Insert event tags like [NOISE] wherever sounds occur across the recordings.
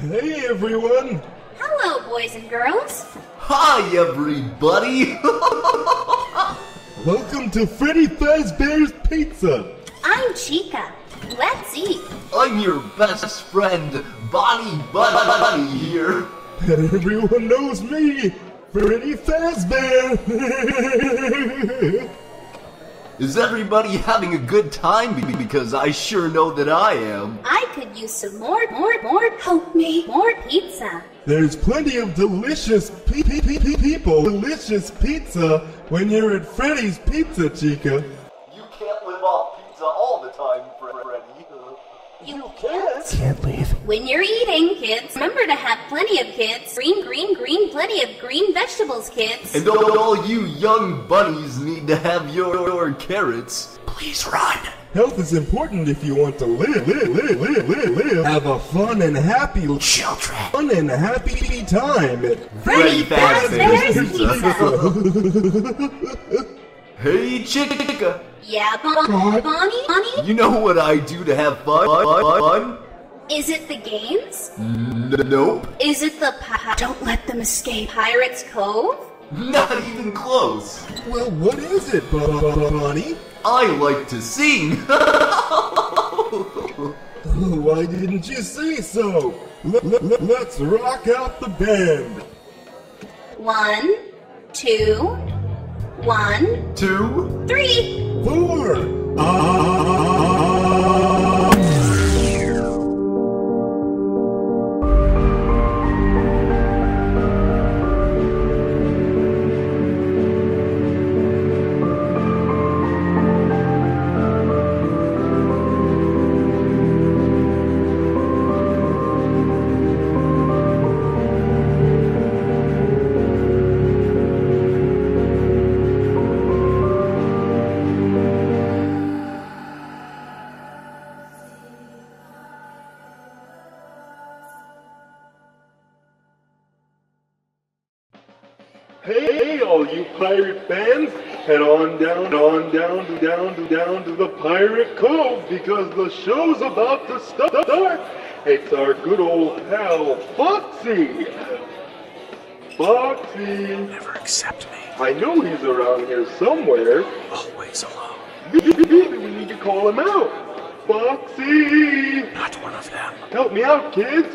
Hey everyone! Hello, boys and girls. Hi, everybody! [LAUGHS] Welcome to Freddy Fazbear's Pizza! I'm Chica. Let's eat. I'm your best friend, Bonnie Bunny here. And everyone knows me, Freddy Fazbear! Is everybody having a good time? Because I sure know that I am. I could use some more, more, more. Help me. More pizza. There's plenty of delicious pe- pe- pe- pe- people, delicious pizza when you're at Freddy's Pizza, Chica. You can't live off pizza all the time, Freddy. You can't. Can't leave. When you're eating, kids, remember to have plenty of kids. Green, green, green, plenty of green vegetables, kids. And all, all you young bunnies need to have your, your carrots. Please run. Health is important if you want to live, live, live, live, live, live. Have a fun and happy, Children. fun and happy time at Freddy Fazbear's Pizza. Hey, Chica. Yeah, Bon- Bonnie? Bonnie? You know what I do to have fun? Fun? fun? Is it the games? N- nope. Is it the pi- Don't let them escape. Pirates Cove? Not even close. Well, what is it, Bunny? I like to sing. Why didn't you say so? Let, let, let's rock out the band. One, two, one, two, three, four! three. Four. Ah. ah, ah, ah Pirate Cove because the show's about to start. It's our good old pal, Foxy. Foxy. Never accept me. I know he's around here somewhere. Always alone. Maybe we need to call him out. Foxy. Not one of them. Help me out, kids.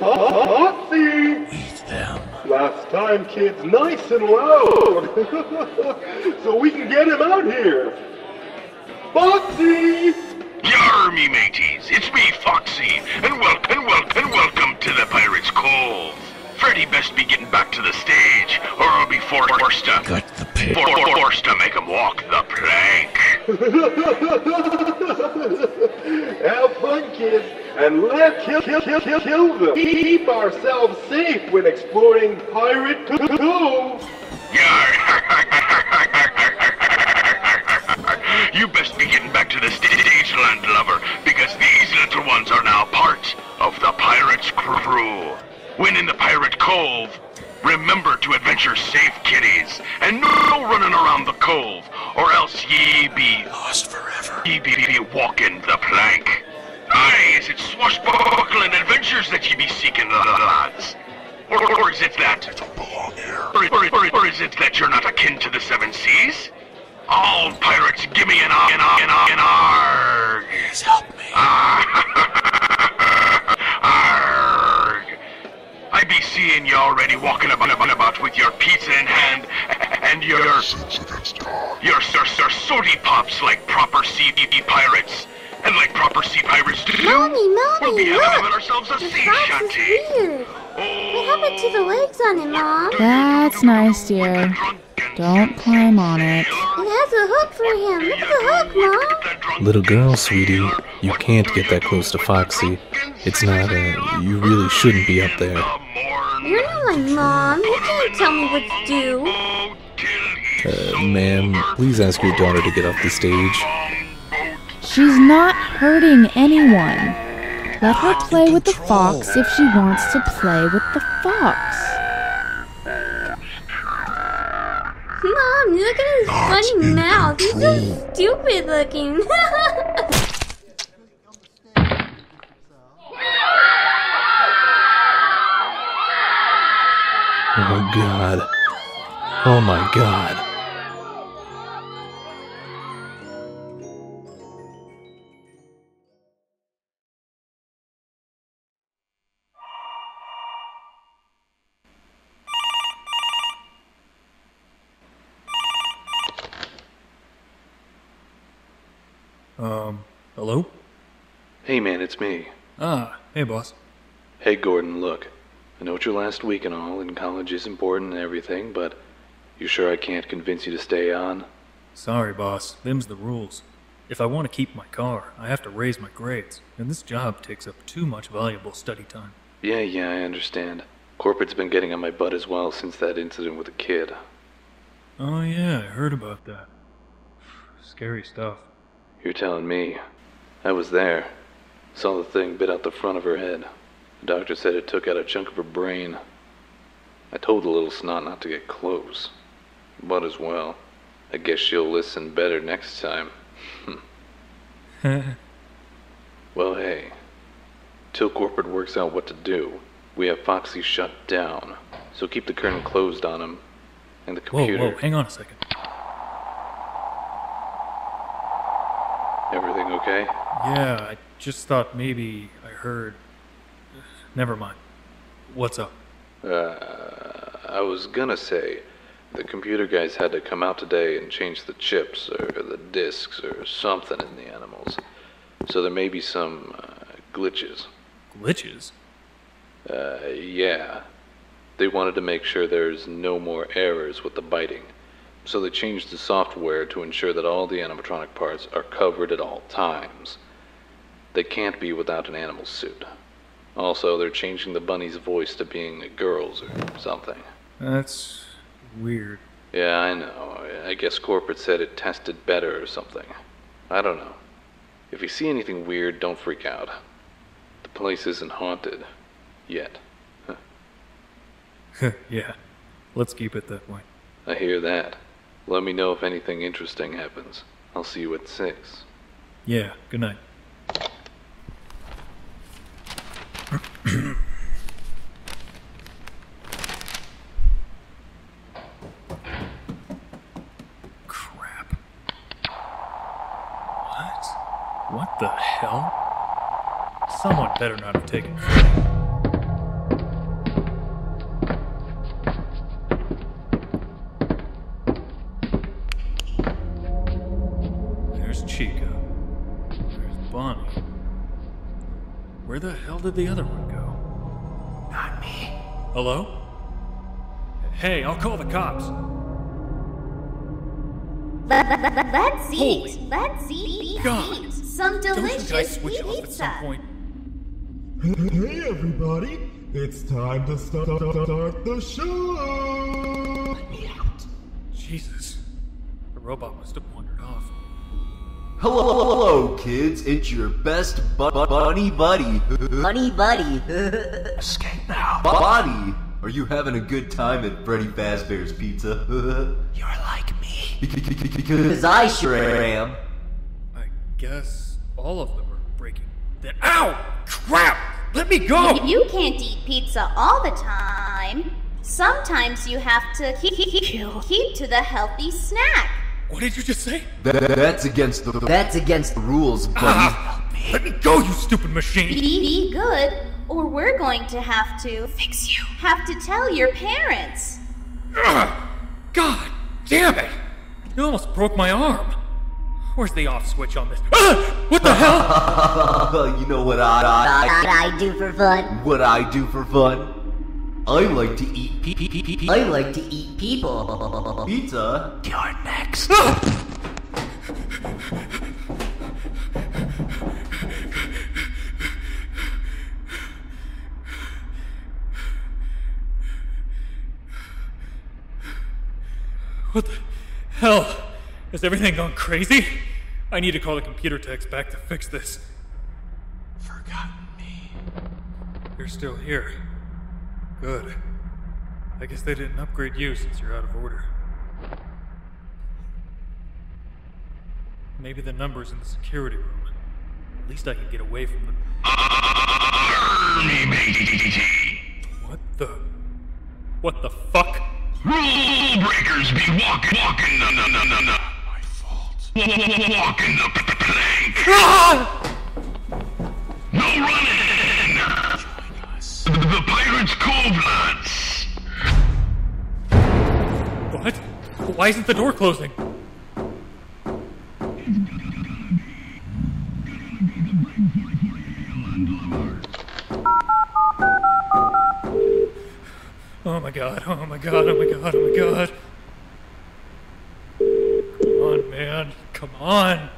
Foxy. Eat them. Last time, kids, nice and loud. [LAUGHS] so we can get him out here. Foxy! Yar, me mateys, it's me, Foxy, and welcome, and welcome, and welcome to the Pirate's Cove. Freddy best be getting back to the stage, or I'll be for- forced to, Gut the pig. for- for- forced to make him walk the plank. [LAUGHS] Have fun, kids, and let's kill, kill, kill, kill, kill them. Keep ourselves safe when exploring Pirate Cove. Yar! When in the pirate cove, remember to adventure safe, kiddies, and no running around the cove, or else ye be Lost forever. ye be, be walking the plank. Aye, is it swashbuckling adventures that ye be seeking, lads? Or, or is it that Don't belong here. or, or, or, or is it that you're not akin to the seven seas? All pirates, give me an an an ar- an arg. Please help me. Arg. Ah, [LAUGHS] seeing you already walking about, about, about with your pizza in hand and your your your sir sir sody pops like proper sea pirates. And like proper sea pirates do, Mommy, we'll be Mommy, having look! ourselves a The sea fox is shanty. weird. What happened to the legs on it, oh. Mom? That's nice, dear. Don't climb on it. It has a hook for him. Look at the hook, Mom. Little girl, sweetie, you can't get that close to Foxy. It's not, uh, you really shouldn't be up there. You're not my mom. You can't tell me what to do. Uh, ma'am, please ask your daughter to get off the stage. She's not hurting anyone. Let her play with the fox if she wants to play with the fox. look at his Not funny mouth. He's so stupid looking. [LAUGHS] oh my god. Oh my god. Um, hello? Hey man, it's me. Ah, hey boss. Hey Gordon, look. I know it's your last week and all, and college is important and everything, but you sure I can't convince you to stay on? Sorry, boss. Them's the rules. If I want to keep my car, I have to raise my grades, and this job takes up too much valuable study time. Yeah, yeah, I understand. Corporate's been getting on my butt as well since that incident with the kid. Oh yeah, I heard about that. [SIGHS] Scary stuff. You're telling me. I was there. Saw the thing bit out the front of her head. The doctor said it took out a chunk of her brain. I told the little snot not to get close. But as well, I guess she'll listen better next time. [LAUGHS] [LAUGHS] Well, hey. Till corporate works out what to do, we have Foxy shut down. So keep the curtain closed on him. And the computer. Whoa, whoa, hang on a second. Everything okay? Yeah, I just thought maybe I heard. Never mind. What's up? Uh, I was gonna say, the computer guys had to come out today and change the chips or the disks or something in the animals. So there may be some uh, glitches. Glitches? Uh, yeah. They wanted to make sure there's no more errors with the biting. So they changed the software to ensure that all the animatronic parts are covered at all times. They can't be without an animal suit. Also, they're changing the bunny's voice to being a girl's or something. That's weird. Yeah, I know. I guess corporate said it tested better or something. I don't know. If you see anything weird, don't freak out. The place isn't haunted. Yet. [LAUGHS] [LAUGHS] yeah. Let's keep it that way. I hear that. Let me know if anything interesting happens. I'll see you at 6. Yeah, good night. [COUGHS] Crap. What? What the hell? Someone better not have taken Where the hell did the other one go? Not me. Hello? Hey, I'll call the cops. Let's Holy eat. Let's eat. God. Some Don't you delicious guys switch off at some pizza. point? Hey everybody, it's time to start, start the show. Let me out. Jesus. The robot must have wandered off. Hello, hello, kids. It's your best bu- bu- bunny buddy. Bunny buddy. [LAUGHS] Escape now. Buddy, are you having a good time at Freddy Fazbear's Pizza? [LAUGHS] You're like me. Because Because I sure am. I guess all of them are breaking. Then ow! Crap! Let me go! If you can't eat pizza all the time. Sometimes you have to keep, keep, keep to the healthy snack. What did you just say? that's against the That's against the rules, buddy. Ah, let me go, you stupid machine! Be, be good, or we're going to have to fix you. Have to tell your parents. Ugh. God damn it! You almost broke my arm. Where's the off switch on this? Ah! What the hell? [LAUGHS] you know what I, I, What I do for fun. what I do for fun? I like to eat pe- pe- pe- pe- pe- I like to eat people. pizza. You're next. What the hell? Has everything gone crazy? I need to call the computer techs back to fix this. Forgotten me. You're still here. Good. I guess they didn't upgrade you since you're out of order. Maybe the number's in the security room. At least I can get away from the... Army matey! What the... What the fuck? Rule breakers be walking, walking, no, no, no, no, no. My fault. Walking the plank! Ah! No running! Why isn't the door closing? Oh my god, oh my god, oh my god, oh my god. Come on, man. Come on.